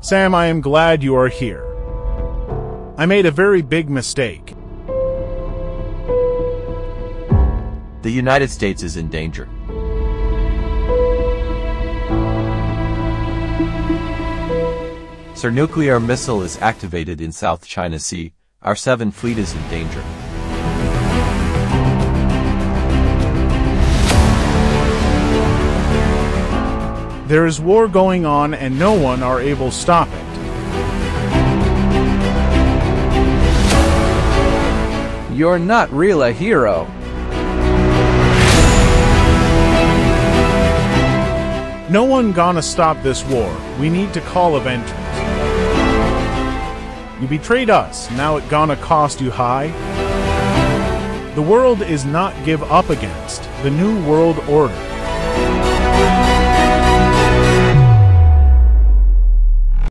Sam, I am glad you are here. I made a very big mistake. The United States is in danger. Sir nuclear missile is activated in South China Sea. Our 7 fleet is in danger. There is war going on and no one are able stop it. You're not real a hero. No one gonna stop this war. We need to call of entrance. You betrayed us, now it gonna cost you high. The world is not give up against the new world order.